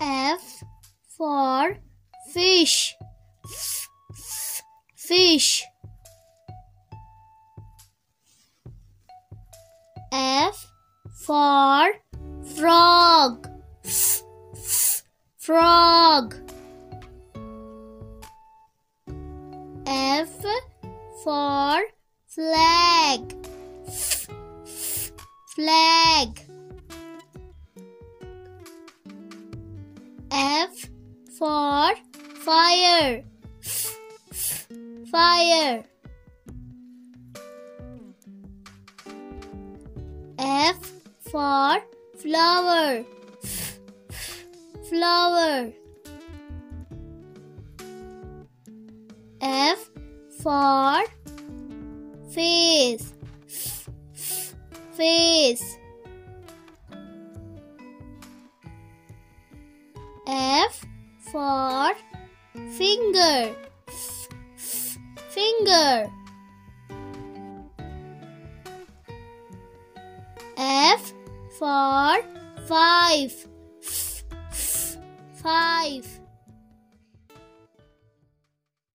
F for fish. Fish. F for frog. Frog. F for flag. Flag. F for fire. Fire. F for flower. F, Flower. F for face. Face. F for finger. Finger. F for five. Five.